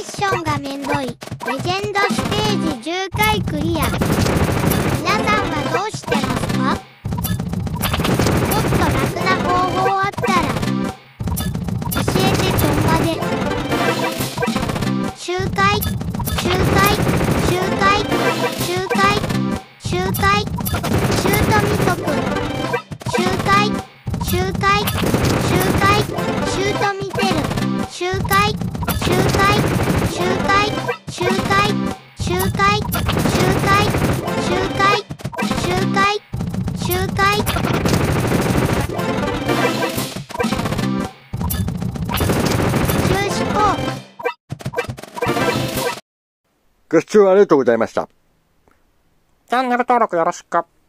ッションがめんどい。レジェンドステージ10回クリア。皆さんはどうしてますか？もっと楽な方法あったら、教えてちょんまで。周回、周回、周回、周回、周回、シュート見とく。周回、周回、ご視聴ありがとうございました。チャンネル登録よろしく。